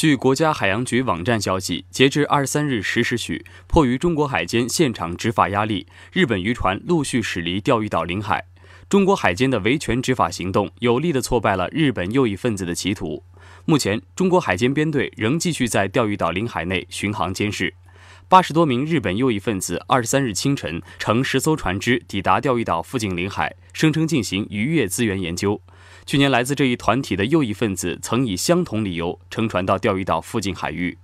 据国家海洋局网站消息，截至二十三日十时许，迫于中国海监现场执法压力，日本渔船陆续驶离钓鱼岛领海。中国海监的维权执法行动，有力地挫败了日本右翼分子的企图。目前，中国海监编队仍继续在钓鱼岛领海内巡航监视。八十多名日本右翼分子二十三日清晨乘十艘船只抵达钓鱼岛附近领海，声称进行渔业资源研究。去年，来自这一团体的右翼分子曾以相同理由乘船到钓鱼岛附近海域。